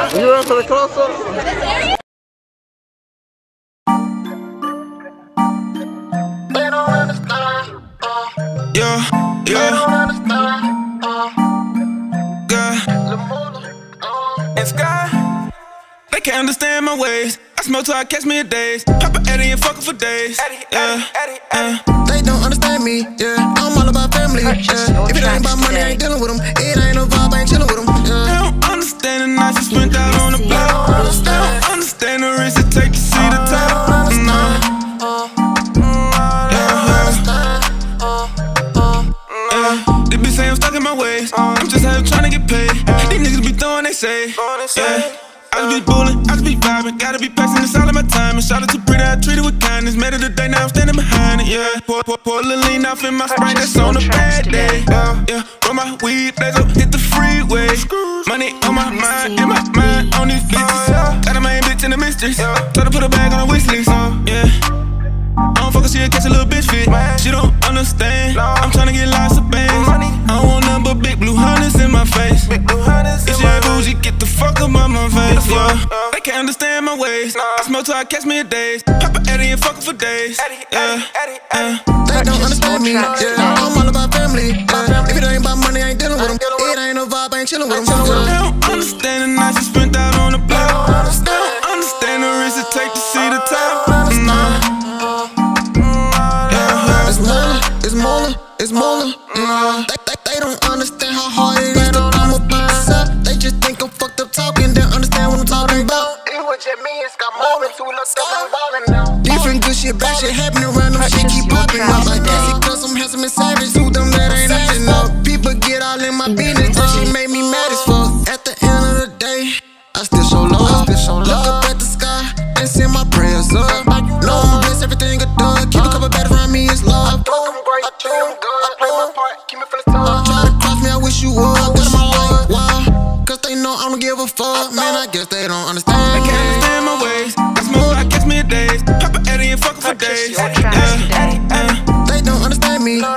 You ready for the close up? Yeah, yeah. Girl. And Sky, they can't understand my ways. I smoke till I catch me a days. Pop a Eddie and fuck her for days. Yeah, yeah. They don't understand me, yeah. I'm all about family, yeah. If it ain't about money, I ain't dealing with them. It ain't no vibe, I ain't chilling with them, spent out on the block. Understand the risk it take to see the top. Nah. Yeah, they be saying I'm stuck in my ways. I'm just out trying to get paid. These niggas be throwing they say. Yeah. I just be bullying, I just be vibing. Gotta be passing this all of my time. And shout out to pretty, I treat it with kindness. Made it a day, now I'm standing behind it. Yeah. Pour, pour, pour a little lean off in my sprite, that's on a bad day. Yeah. yeah. Roll my weed, let's go hit the freeway. Money on my mind, in my mind, on these bitches. Got a main bitch in the mistress. Try to put a bag on a wish list. Yeah. I don't fuck with she'll catch a little bitch fit. She don't understand. I'm tryna get lots of bands. I don't want nothing but big blue understand my. I smoke till I catch me a days. Pop a Eddie and fuck for days. Yeah. yeah. They don't understand me, yeah. I'm all about family, yeah. If it ain't about money, I ain't dealing with them. It ain't no vibe, I ain't chilling with them, They don't understand the nights I spent out on the block. They don't understand the risk it take to see the top. Nah. Mm, yeah. It's Mula, it's Mula, it's Mula, yeah. Just me and Scott Morgan, two looked up ballin' now. Different good shit, bad shit happening random shit keep popping up like that. She cause I'm handsome and savage, who them that ain't acting up. People get all in my business, till she made me mad as fuck. At the end of the day, I still show love. Look up at the sky and send my prayers up. No, I'm blessed, everything good done. Keep a couple bad around me, it's love. I'm great, I treat 'em good. I play my part, keep me from the uh, top. Try to cross me, I wish you would. Get my life, Why? Cause they know I don't give a fuck. Man, I guess they don't understand.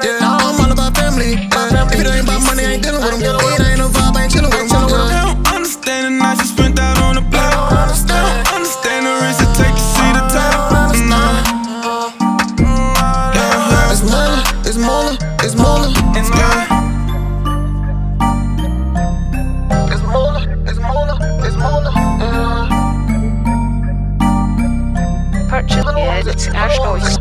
Yeah, I'm all about family. Yeah. If it ain't about money, I ain't dealing with them. If it ain't no vibe, I ain't chilling with them. Don't understand spent out on the don't understand the risk it to see the Yeah, it's it's it's it's. It's it's it's. Purchase ash noise.